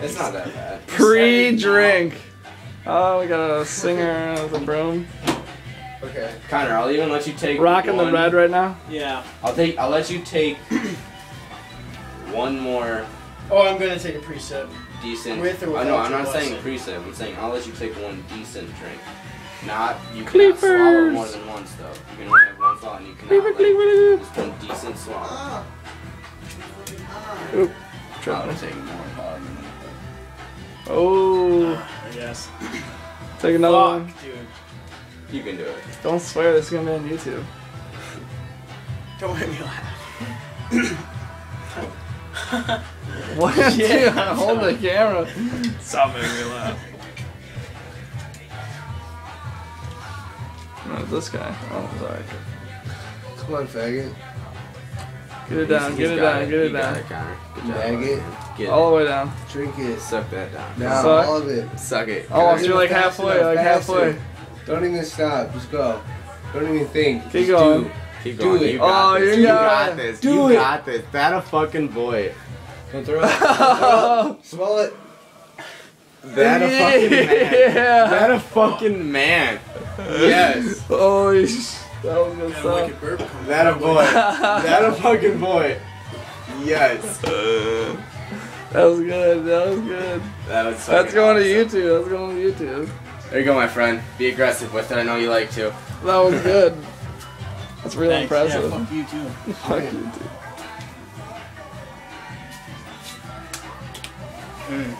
It's not that bad. Pre-drink. Oh, we got a singer with a broom. Okay. Connor, I'll even let you take. Rocking the red right now. Yeah. I'll take. I'll let you take one more Oh, I'm gonna take a pre-sip. decent. With or oh, without no, I'm not saying blessing? pre-sip. I'm saying I'll let you take one decent drink. Not you cannot swallow more than once though. You can only have one swallow, and you cannot Cleaver, like, cleaver. just one decent swallow. Ah. Oop. I'll take more. Oh, I guess. take another one. Fuck, dude. You can do it. Don't swear. This is gonna be on YouTube. Don't make me laugh. What? Dude, hold the camera. Stop making me laugh. No, this guy. Oh, sorry. Come on, faggot. Get it down. Get it down. Get it You got down. it, Connor. Good job. Maggot. Get All the way down. Drink it. it. Suck that down. Down, Suck. all of it. Suck it. Oh, you're like Fast halfway. enough, Like halfway. Don't even stop. Just go. Don't even think. Keep Just going. Do. Keep Do going. it. You got Oh, this. you You got got this. Do you it. got this. That a fucking boy. Don't throw it. Smell it. That a fucking man. Yeah. That a fucking man. Yes. Holy sh- That was good stuff. wicked That a boy. That a fucking boy. Yes. That was good. That was good. That was That's fucking going to. YouTube. That's going to YouTube. There you go, my friend. Be aggressive with it. I know you like to. That was good. That's really Thanks. impressive. Yeah, fuck you too. Fuck you, dude. Mm.